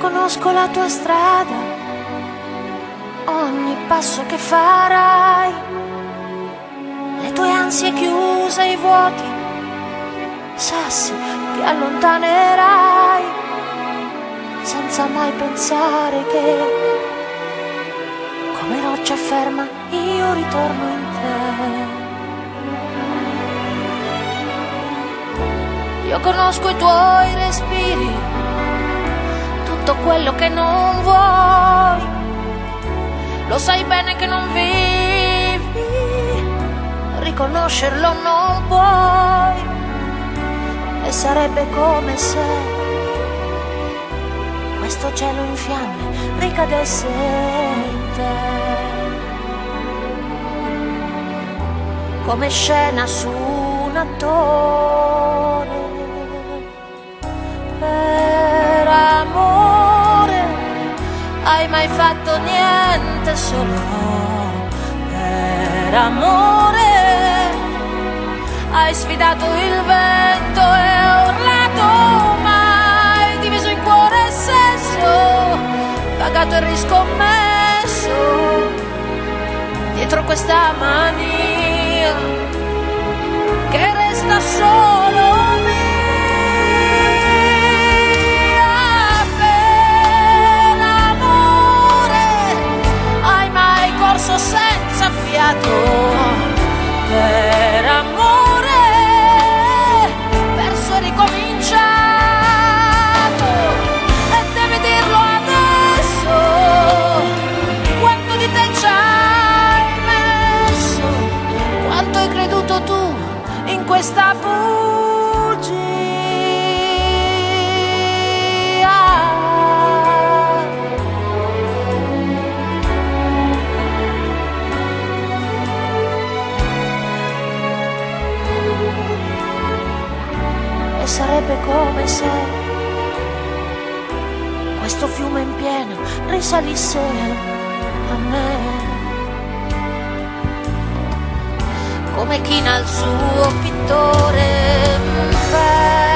conosco la tua strada, ogni passo che farai, le tue ansie chiuse, i vuoti, sassi che allontanerai, senza mai pensare che, come roccia ferma, io ritorno in te. Io conosco i tuoi respiri tutto quello che non vuoi. Lo sai bene che non vivi, riconoscerlo non puoi. E sarebbe come se questo cielo in fiamme ricadesse in te. Come scena su un attore. Hai mai fatto niente solo per amore. Hai sfidato il vento e urlato mai diviso in cuore e sesso pagato e riscommesso dietro questa mania che resta solo fiato per amore perso e ricominciato. E devi dirlo adesso quanto di te ci hai messo quanto hai creduto tu in questa bugia sarebbe come se questo fiume in pieno risalisse a me. Come china il suo pittore per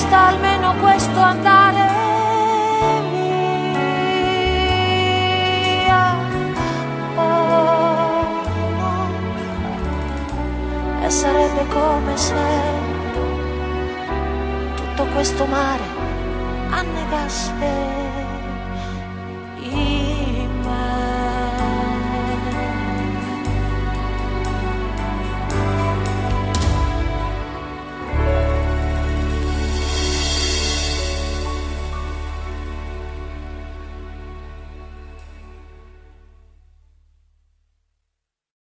Costa almeno questo andare via. Oh, no. E sarebbe come se tutto questo mare annegasse